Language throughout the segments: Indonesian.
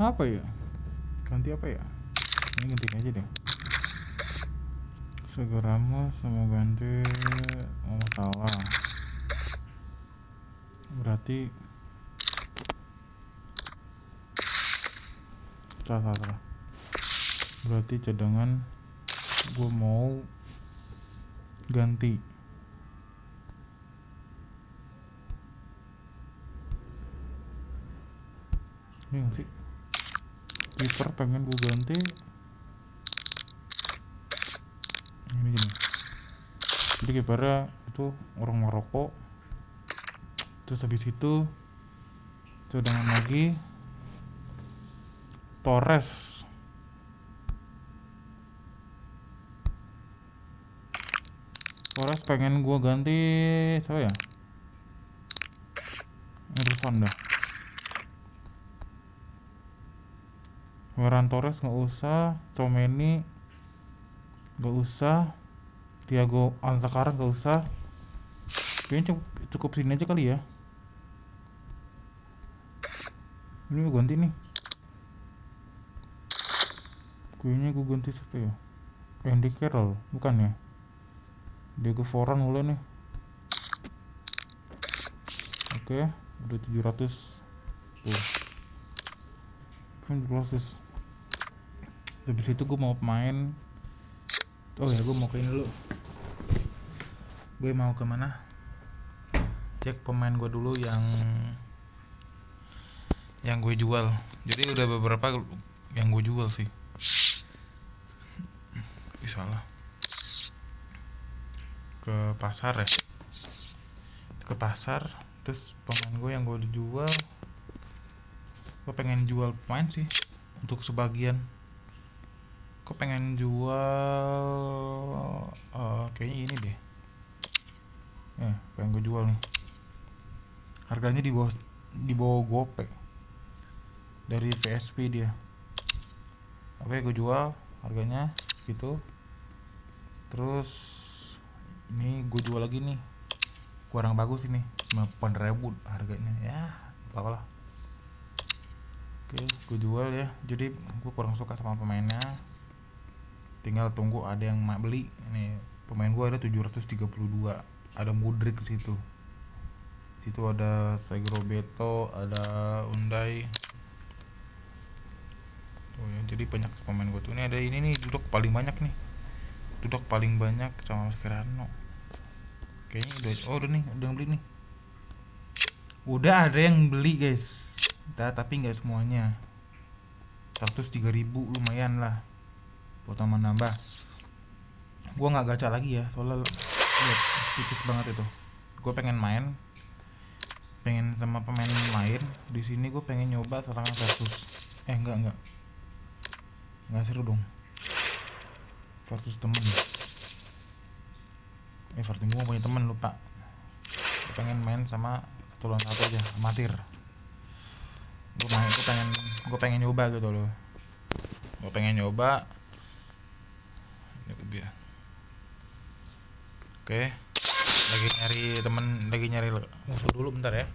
apa ya? Ganti apa ya? Ini ganti aja deh. Segera sama ganti. Oh salah berarti salah salah berarti cadangan gue mau ganti. Ini nggak sih kiper pengen gue ganti. Ini gini. Jadi kipernya itu orang Maroko. Terus habis itu cadangan lagi. Torres. Torres pengen gue ganti siapa ya? Irfan dah Ferran Torres nggak usah Comeni nggak usah Tiago Alcantara nggak usah. Kayaknya cukup, cukup sini aja kali ya. Ini gue ganti nih. Kayaknya gue ganti siapa ya? Andy Carroll bukan ya? Diego Foran mulai nih. Oke udah 700 tuh. Kan 700 habis itu gue mau pemain oh ya gue mau ke ini dulu. Gue mau ke mana cek pemain gue dulu yang yang gue jual. Jadi udah beberapa yang gue jual sih. Bisa lah ke pasar ya? Ke pasar terus pemain gue yang gue dijual gue pengen jual pemain sih untuk sebagian gue pengen jual uh, kayaknya ini deh. Ya pengen gue jual nih. Harganya di bawah di bawah gope. Dari PSP dia. Oke gue jual harganya gitu. Terus ini gue jual lagi nih. Kurang bagus ini 90 ribu harganya. Ya apa oke gue jual ya. Jadi gue kurang suka sama pemainnya tinggal tunggu ada yang mau beli. Ini pemain gue ada 732 ada Mudrik situ. Situ ada Segro Beto ada Undai oh ya jadi banyak pemain gue tuh. Ini ada ini nih duduk paling banyak nih. Duduk paling banyak sama Kirano kayaknya udah oh udah nih udah yang beli nih. Udah ada yang beli guys. Kita tapi nggak semuanya. 103 ribu lumayan lah tambah nambah gua nggak gacha lagi ya soalnya tipis banget itu. Gue pengen main pengen sama pemain lain. Di sini gue pengen nyoba serangan versus. Eh enggak enggak nggak seru dong. Versus temen. Eh versus gue punya temen lupa. Gue pengen main sama satu satu aja amatir. Gue main gue pengen gue pengen nyoba gitu loh. Gue pengen nyoba gue oke. Lagi nyari temen lagi nyari musuh dulu bentar ya.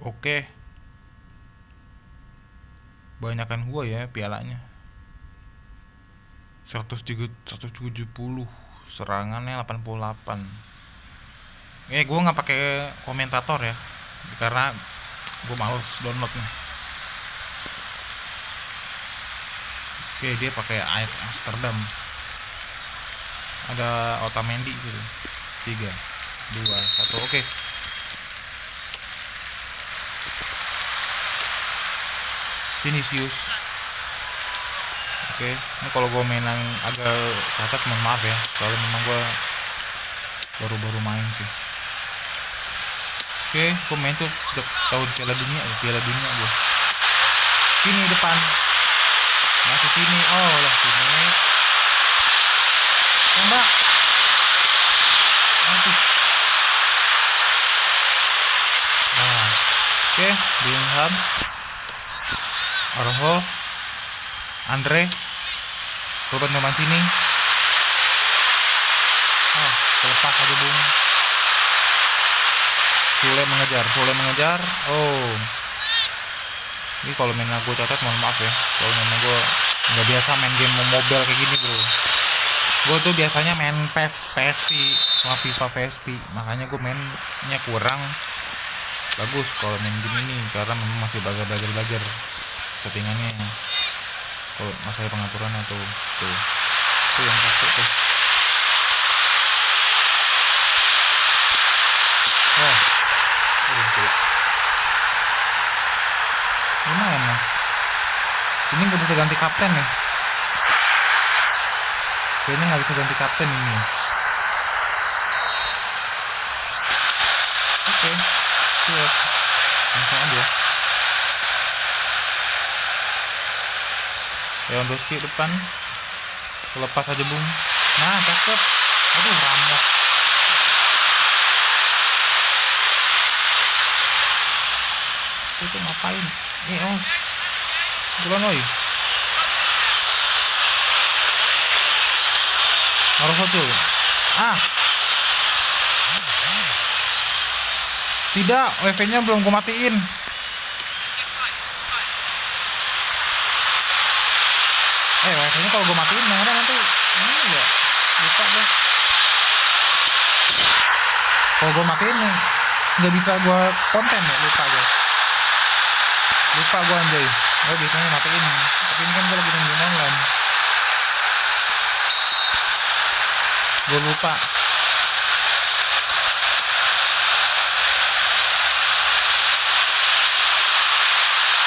Oke. Banyakan gua ya pialanya. 170 serangannya 88 eh gua nggak pakai komentator ya. Karena gua males downloadnya oke dia pakai Ajax Amsterdam. Ada Otamendi gitu. Tiga dua satu. Oke. Vinicius. Oke ini kalau gue main yang agak cacat mohon maaf ya. Soalnya memang gue baru-baru main sih. Oke gue main tuh sejak tahun Piala Dunia ya Piala Dunia gue sini depan masuk sini. Oh lah sini. Tembak. Aduh nah oke. Bellingham Arho Andre. Ruben sini. Oh kelepas aja bung. Sule mengejar Sule mengejar. Oh ini kalau main aku catat mohon maaf ya. Kalau memang gue nggak biasa main game mobile kayak gini bro. Gue tuh biasanya main PES PSP sama FIFA PSP. Makanya gue mainnya kurang bagus kalau main game ini karena memang masih belajar belajar belajar settingannya. Kalau masalah pengaturan atau tuh. Tuh yang satu tuh oh aduh tuh gimana ini nggak bisa ganti kapten nih. Kayaknya nggak bisa ganti kapten ini. Oke siap. Langsung aja. Lewandowski depan. Lepas aja bung. Nah cakep. Aduh Ramos. Itu ngapain? Ini oh bukan oi harus tuh ah. Tidak WV nya belum gue matiin. Eh WiFi nya kalau gue matiin merah nanti ini ya lupa deh. Kalau gue matiin nggak bisa gue konten ya lupa gue lupa gue anjay gue biasanya matiin tapi ini kan gue lagi nungguin online. Gue lupa.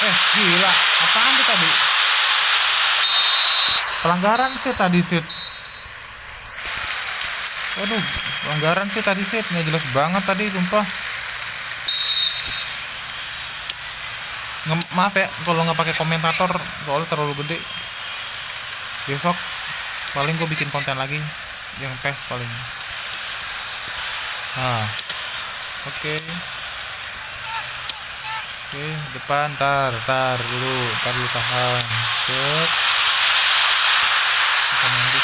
Eh gila. Apaan tuh tadi? Pelanggaran sih tadi sih Waduh, pelanggaran sih tadi sih jelas banget tadi, sumpah. Nge maaf ya kalau nggak pakai komentator, soalnya terlalu gede. Besok paling gue bikin konten lagi yang tes paling. Nah, oke. Okay. Oke, okay, depan, tar, tar dulu, tar dulu tahan. Set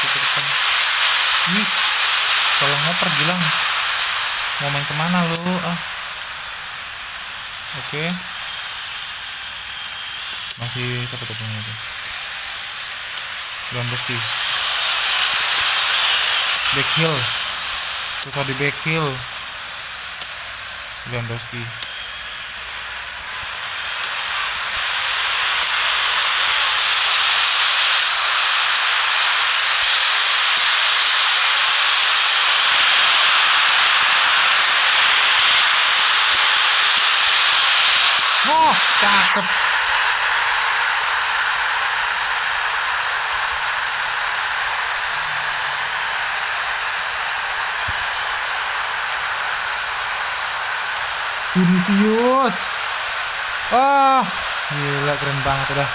situ depan ih kalau ngoper gilang mau main ke mana lu ah oke okay. Masih siapa tuh punya itu? Lewandowski back heel susah di back Lewandowski Oh, cakep. Vinicius. Wah, gila keren banget udah.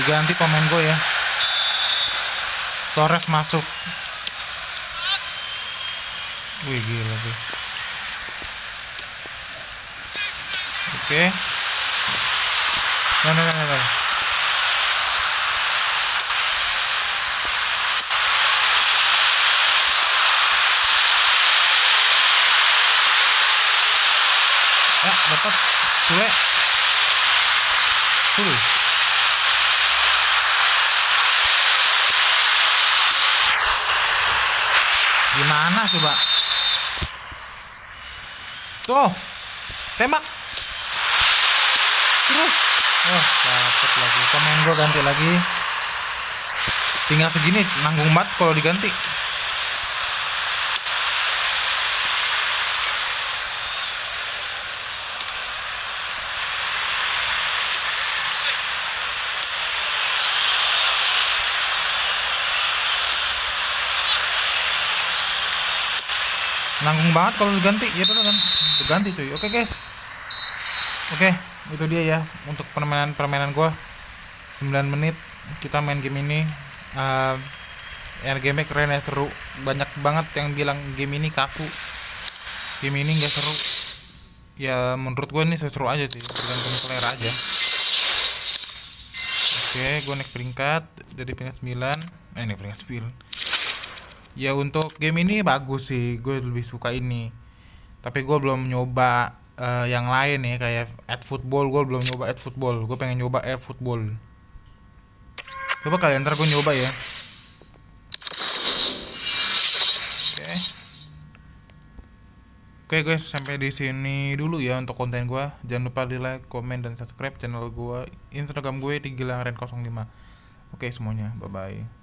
Diganti pemain gue ya. Torres masuk. Wih gila sih. Oke. Okay. Nah, nah, nah, nah. Ya, dapat. Sule. Sule. Gimana coba? Tuh. Tembak terus wah dapet lagi pemain gue ganti lagi tinggal segini nanggung banget kalau diganti nanggung banget kalau diganti ya bener kan? Diganti cuy. Oke guys. Oke itu dia ya untuk permainan permainan gue 9 menit kita main game ini. Uh, game keren ya seru. Banyak banget yang bilang game ini kaku. Game ini gak seru. Ya menurut gue ini seru aja sih. Tergantung selera aja. Oke gue naik peringkat. Dari peringkat 9 eh ini peringkat 9 ya untuk game ini bagus sih. Gue lebih suka ini. Tapi gue belum nyoba uh, yang lain ya kayak at football. Gue belum nyoba at football. Gue pengen nyoba at football. Coba kalian ntar gue nyoba ya. Oke. Oke guys, sampai di sini dulu ya untuk konten gue. Jangan lupa di like, komen, dan subscribe channel gue, Instagram gue di Gilang Ren 05. Oke semuanya, bye bye.